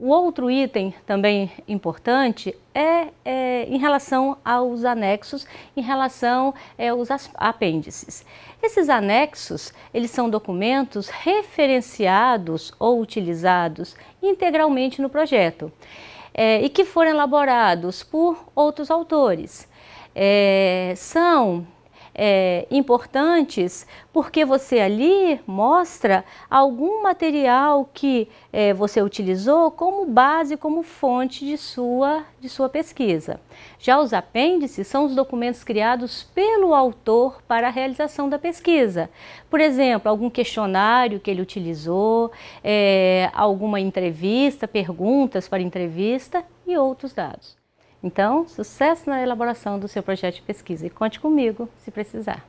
O outro item também importante é, é em relação aos anexos, em relação é, aos apêndices. Esses anexos, eles são documentos referenciados ou utilizados integralmente no projeto é, e que foram elaborados por outros autores. É, são é, importantes porque você ali mostra algum material que é, você utilizou como base, como fonte de sua, de sua pesquisa. Já os apêndices são os documentos criados pelo autor para a realização da pesquisa. Por exemplo, algum questionário que ele utilizou, é, alguma entrevista, perguntas para entrevista e outros dados. Então, sucesso na elaboração do seu projeto de pesquisa e conte comigo se precisar.